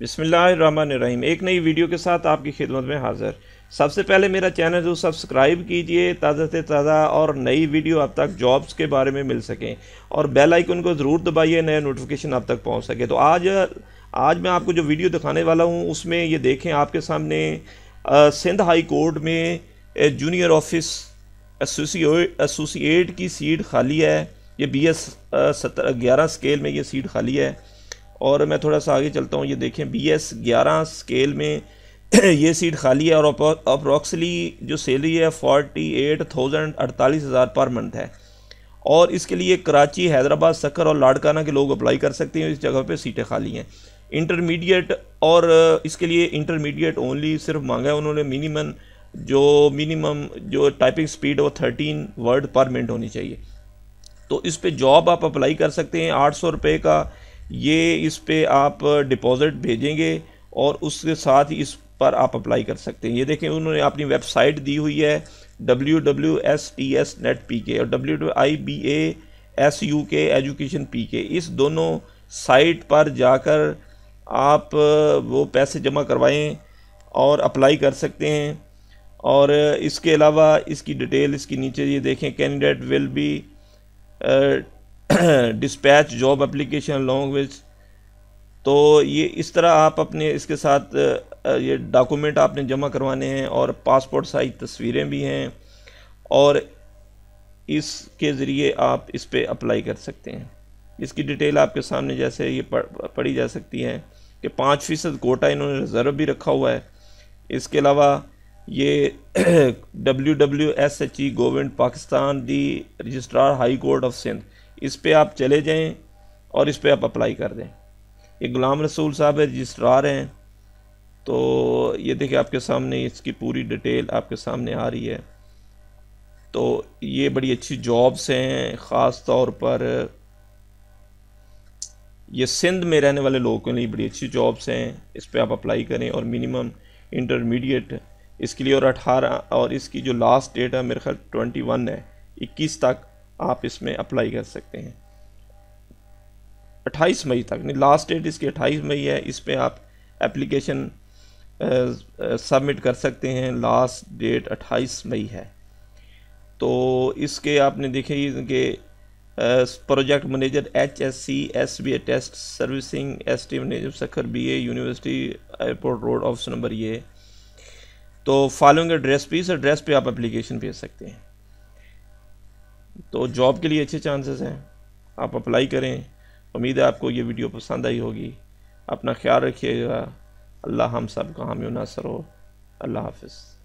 بسم اللہ الرحمن الرحیم۔ ایک نئی ویڈیو کے ساتھ آپ کی خدمت میں حاضر۔ سب سے پہلے میرا چینل جو سبسکرائب کیجیے تازہ سے تازہ اور نئی ویڈیو اب تک جابز کے بارے میں مل سکیں اور بیل آئیکن کو ضرور دبائیے، نئے نوٹیفیکیشن اب تک پہنچ سکے۔ تو آج آج میں آپ کو جو ویڈیو دکھانے والا ہوں، اس میں یہ دیکھیں آپ کے سامنے سندھ ہائی کورٹ میں جونیئر آفس ایسوسیٹ کی سیٹ خالی ہے۔ یہ بی ایس ستر، گیارہ سکیل میں یہ سیٹ خالی ہے۔ اور میں تھوڑا سا آگے چلتا ہوں، یہ دیکھیں بی ایس گیارہ سکیل میں یہ سیٹ خالی ہے اور اپروکسلی جو سیلری ہے فورٹی ایٹ تھاؤزنڈ اڑتالیس ہزار پر منتھ ہے۔ اور اس کے لیے کراچی، حیدرآباد سکر اور لاڑکانہ کے لوگ اپلائی کر سکتے ہیں۔ اس جگہ پہ سیٹیں خالی ہیں۔ انٹرمیڈیٹ اور اس کے لیے انٹرمیڈیٹ اونلی صرف مانگا ہے۔ انہوں نے منیمم جو منیمم جو ٹائپنگ سپیڈ وہ تھرٹین ورڈ پر منٹ ہونی چاہیے۔ تو اس پہ جاب آپ اپلائی کر سکتے ہیں۔ آٹھ سو روپے کا یہ اس پہ آپ ڈپازٹ بھیجیں گے اور اس کے ساتھ اس پر آپ اپلائی کر سکتے ہیں۔ یہ دیکھیں، انہوں نے اپنی ویب سائٹ دی ہوئی ہے W W S T S net P K اور W W I B A S U K education P K اس دونوں سائٹ پر جا کر آپ وہ پیسے جمع کروائیں اور اپلائی کر سکتے ہیں۔ اور اس کے علاوہ اس کی ڈیٹیل اس کی نیچے یہ دیکھیں candidate will be dispatch job application long وچ تو یہ اس طرح آپ اپنے اس کے ساتھ یہ ڈاکومنٹ آپ نے جمع کروانے ہیں اور پاسپورٹ سائز تصویریں بھی ہیں اور اس کے ذریعے آپ اس پہ اپلائی کر سکتے ہیں۔ اس کی ڈیٹیل آپ کے سامنے جیسے یہ پڑھی جا سکتی ہے کہ پانچ فیصد کوٹا انہوں نے ریزرو بھی رکھا ہوا ہے۔ اس کے علاوہ یہ W W S H E government Pakistan the registrar high court of Sindh. اس پہ آپ چلے جائیں اور اس پہ آپ اپلائی کر دیں۔ یہ غلام رسول صاحب رجسٹرار ہیں۔ تو یہ دیکھیں، آپ کے سامنے اس کی پوری ڈیٹیل آپ کے سامنے آ رہی ہے۔ تو یہ بڑی اچھی جابس ہیں، خاص طور پر یہ سندھ میں رہنے والے لوگوں کے لیے بڑی اچھی جابس ہیں۔ اس پہ آپ اپلائی کریں اور منیمم انٹرمیڈیٹ اس کے لیے اور اٹھارہ اور اس کی جو لاسٹ ڈیٹ ہے، میرے خیال ٹوئنٹی ون ہے، اکیس تک آپ اس میں اپلائی کر سکتے ہیں۔ اٹھائیس مئی تک نہیں لاسٹ ڈیٹ اس کی اٹھائیس مئی ہے، اس پہ آپ اپلیکیشن سبمٹ کر سکتے ہیں۔ لاسٹ ڈیٹ اٹھائیس مئی ہے۔ تو اس کے آپ نے دیکھے کہ project manager H S C S B A test servicing S T manager Sukkur B A university airport road office number یہ تو فالوئنگ ایڈریس پہ، اس ایڈریس پہ آپ اپلیکیشن بھیج سکتے ہیں۔ تو جاب کے لیے اچھے چانسز ہیں۔ آپ اپلائی کریں۔ امید ہے آپ کو یہ ویڈیو پسند آئی ہوگی۔ اپنا خیال رکھیے گا۔ اللہ ہم سب کا حامی و ناصر ہو۔ اللہ حافظ۔